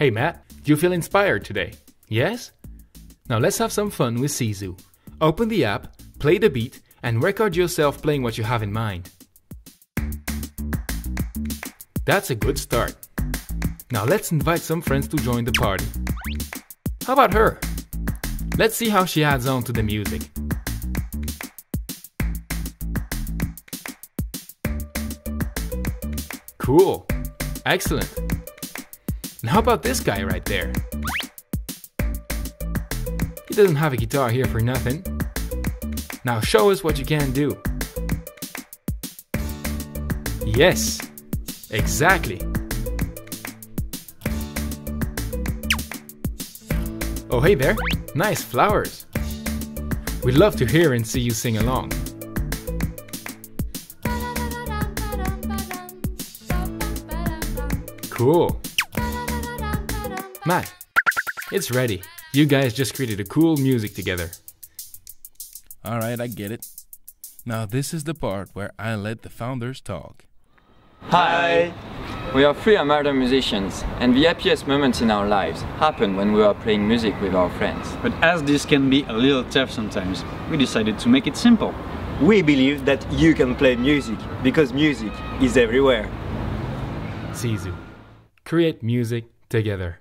Hey Matt, do you feel inspired today? Yes? Now let's have some fun with Cizoo. Open the app, play the beat, and record yourself playing what you have in mind. That's a good start. Now let's invite some friends to join the party. How about her? Let's see how she adds on to the music. Cool. Excellent. And how about this guy right there? He doesn't have a guitar here for nothing. Now show us what you can do. Yes, exactly. Oh, hey there. Nice flowers. We'd love to hear and see you sing along. Cool. Matt, it's ready. You guys just created a cool music together. Alright, I get it. Now, this is the part where I let the founders talk. Hi! We are three American musicians, and the happiest moments in our lives happen when we are playing music with our friends. But as this can be a little tough sometimes, we decided to make it simple. We believe that you can play music because music is everywhere. Cizoo. Create music together.